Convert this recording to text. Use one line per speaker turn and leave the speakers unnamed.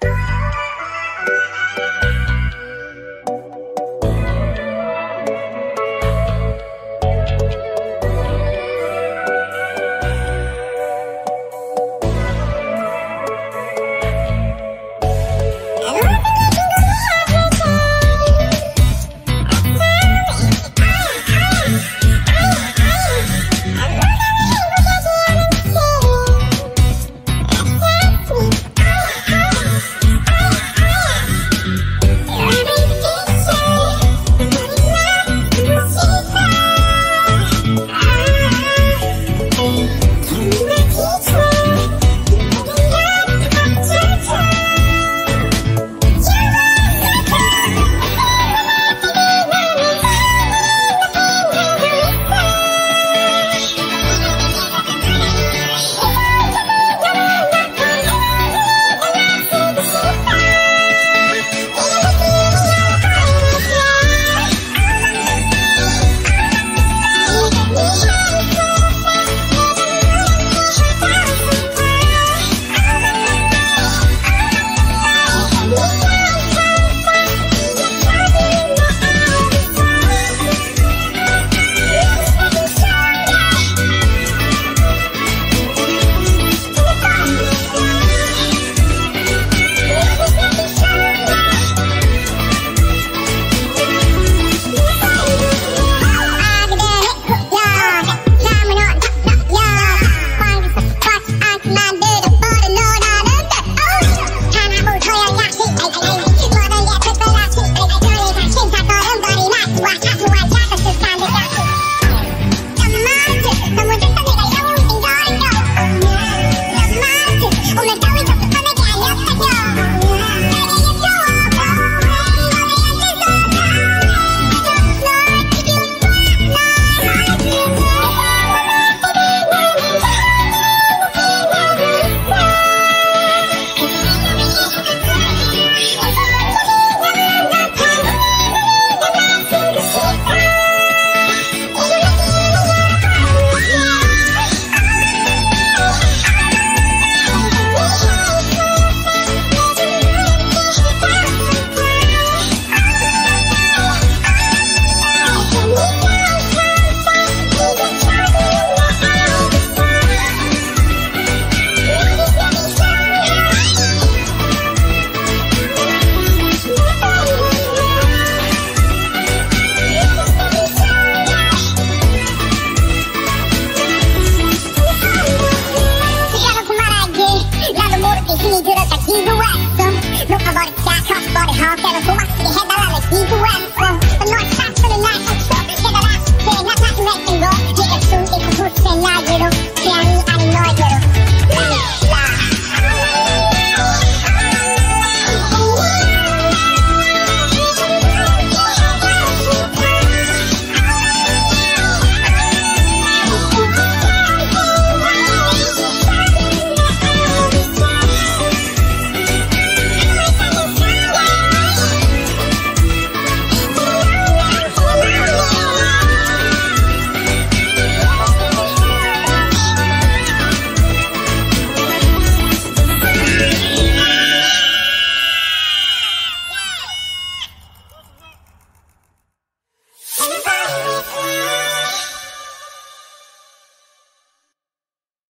Bye. How can I so much get that I like